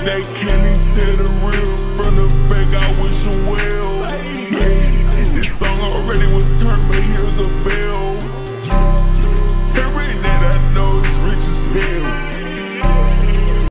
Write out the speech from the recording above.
They can't even tell the real from the fake. I wish